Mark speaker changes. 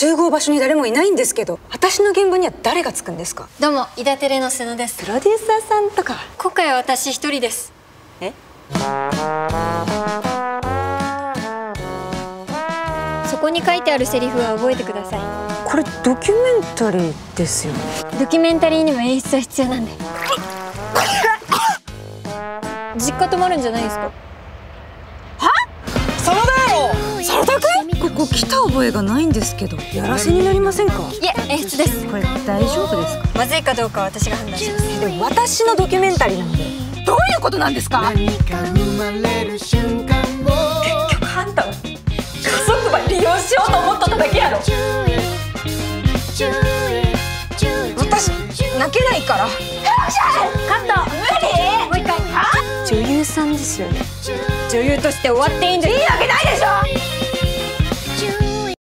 Speaker 1: 集合場所に誰もいないんですけど私の現場には誰がつくんですか？
Speaker 2: どうも伊田テレの瀬野です。
Speaker 1: プロデューサーさんとか。
Speaker 2: 今回は私一人です。
Speaker 1: え？
Speaker 2: そこに書いてあるセリフは覚えてください。
Speaker 1: これドキュメンタリーですよね。
Speaker 2: ドキュメンタリーにも演出は必要なんで。実家泊まるんじゃないですか？
Speaker 1: 覚えがないんですけど。やらせになりませんか？
Speaker 2: いえ演出です。
Speaker 1: これ大丈夫ですか？
Speaker 2: まずいかどうかは私が判断します。
Speaker 1: でも私のドキュメンタリーなので。どういうことなんですか？
Speaker 3: 何か生まれる瞬間を。
Speaker 1: あんたは家族ば利用しようと思っとっただけやろ。私泣けないから。
Speaker 2: カット。無理。もう一回。女優さんですよね。女優として終わっていいんですいいわけないでしょ